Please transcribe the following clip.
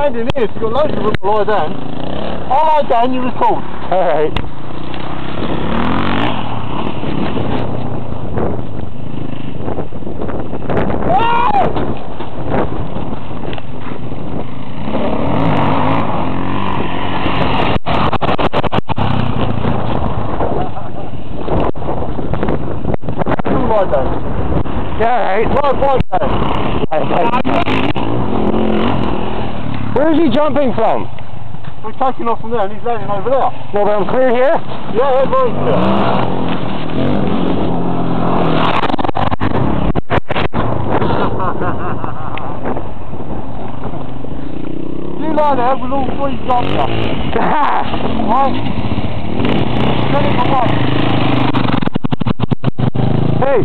landing here, so you've got loads of room to lie down. I lie down, you record. Alright. You lie down. Yeah, alright. Down. Where's he jumping from? We're taking off from there and he's landing over there. Well, but I'm clear here. Yeah, yeah, very clear. you lie there with all three jumps up. Right? Get it for hey,